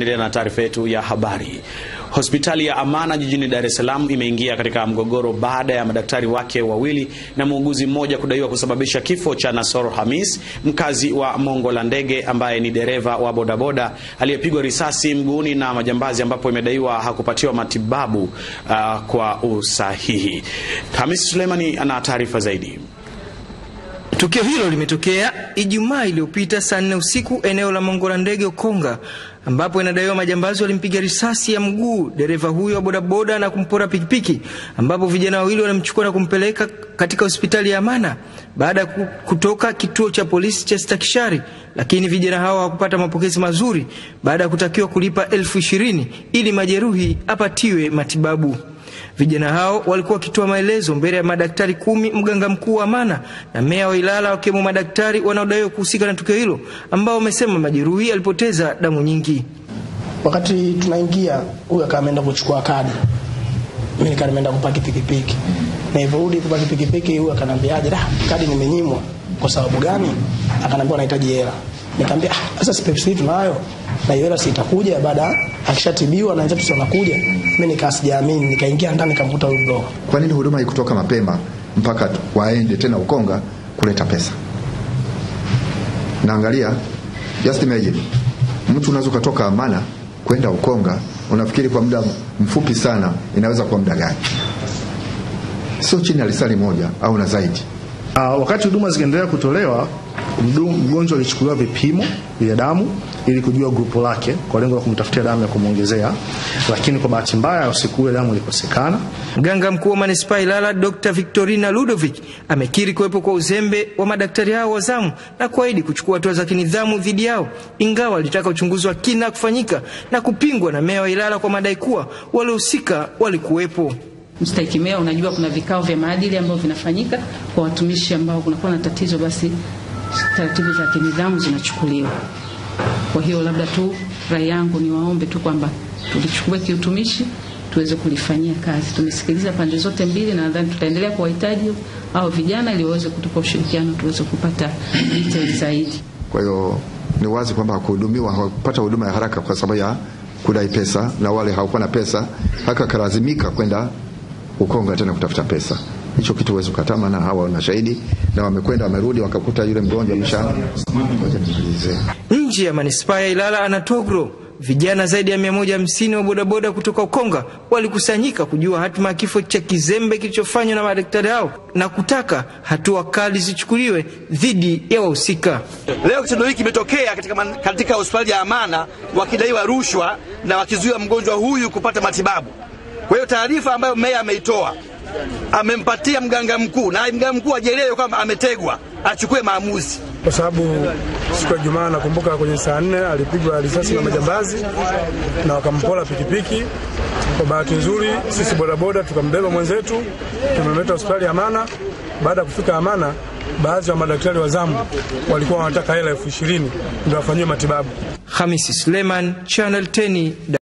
Endelea na taarifa yetu ya habari. Hospitali ya Amana jijini Dar es Salaam imeingia katika mgogoro baada ya madaktari wake wawili na muuguzi mmoja kudaiwa kusababisha kifo cha Nasor Hamis, mkazi wa Mongo la Ndege, ambaye ni dereva wa bodaboda aliyepigwa risasi mguuni na majambazi, ambapo imedaiwa hakupatiwa matibabu uh, kwa usahihi. Hamis Suleimani ana taarifa zaidi. Tukio hilo limetokea Ijumaa iliyopita saa nne usiku eneo la Mongo la Ndege Ukonga, ambapo inadaiwa majambazi walimpiga risasi ya mguu dereva huyo wa bodaboda na kumpora pikipiki, ambapo vijana wawili walimchukua na kumpeleka katika hospitali ya Amana baada ya kutoka kituo cha polisi cha Stakishari, lakini vijana hao hawakupata mapokezi mazuri baada ya kutakiwa kulipa elfu ishirini ili majeruhi apatiwe matibabu. Vijana hao walikuwa wakitoa maelezo mbele ya madaktari kumi, mganga mkuu wa Amana na meya wa Ilala, wakiwemo madaktari wanaodaiwa kuhusika na tukio hilo, ambao wamesema majeruhi alipoteza damu nyingi. Wakati tunaingia, huyu akawa ameenda kuchukua kadi, mimi nikawa nimeenda kupaki pikipiki, na hivyorudi kupaki pikipiki, huyu akanambia aje, kadi nimenyimwa. Kwa sababu gani? akanambia anahitaji hela. Nikamwambia ah, sasa si Pepsi tunayo na hiyo hela si itakuja baada akishatibiwa na wenzetu wanakuja. Mimi nikaa sijaamini, nikaingia ndani nikamkuta huyo bro. Kwa nini huduma ikutoka mapema mpaka waende tena Ukonga kuleta pesa? Naangalia just imagine mtu unaweza kutoka Amana kwenda Ukonga, unafikiri kwa muda mfupi sana inaweza kuwa muda gani? Sio chini ya lisali moja au na zaidi. Uh, wakati huduma zikiendelea kutolewa mgonjwa alichukuliwa vipimo vya damu ili kujua grupu lake kwa lengo la kumtafutia damu ya kumwongezea, lakini kwa bahati mbaya usiku ule damu ilikosekana. Mganga mkuu wa manispaa Ilala Dr. Victorina Ludovic amekiri kuwepo kwa uzembe wa madaktari hao wa zamu na kuahidi kuchukua hatua za kinidhamu dhidi yao, ingawa alitaka uchunguzi wa kina kufanyika na kupingwa na meya wa Ilala kwa madai kuwa waliohusika walikuwepo. Mstahiki Meya, unajua kuna vikao vya maadili ambavyo vinafanyika kwa watumishi ambao kunakuwa na tatizo, basi taratibu za kinidhamu zinachukuliwa. Kwa hiyo labda tu rai yangu ni waombe tu kwamba tulichukue kiutumishi tuweze kulifanyia kazi. Tumesikiliza pande zote mbili na nadhani tutaendelea kuwahitaji au vijana ili waweze kutupa ushirikiano tuweze kupata details zaidi. Kwa hiyo ni wazi kwamba hakuhudumiwa, hawapata huduma ya haraka kwa sababu ya kudai pesa, na wale hawakuwa na pesa haka kalazimika kwenda Ukonga tena kutafuta pesa. Hicho kitu huwezi kukataa, maana hawa wana shahidi na wamekwenda wamerudi, wakakuta yule mgonjwa amesha. Nje ya manispaa ya Ilala Anatogro, vijana zaidi ya 150 wa bodaboda kutoka Ukonga walikusanyika kujua hatima ya kifo cha kizembe kilichofanywa na madaktari hao na kutaka hatua kali zichukuliwe dhidi ya wahusika. Leo kitendo hiki kimetokea katika, katika hospitali ya Amana wakidaiwa rushwa na wakizuia mgonjwa huyu kupata matibabu. Kwa hiyo taarifa ambayo meya ameitoa amempatia mganga mkuu, na mganga mkuu ajielewe kwamba ametegwa, achukue maamuzi, kwa sababu siku ya Jumaa nakumbuka kwenye saa nne alipigwa risasi na majambazi na wakampola pikipiki. Kwa bahati nzuri sisi bodaboda tukambeba mwenzetu, tumemleta hospitali ya Amana. Baada ya kufika Amana, baadhi ya madaktari wa zamu walikuwa wanataka hela elfu ishirini ndio wafanyiwe matibabu. Hamisi Suleiman, Channel 10.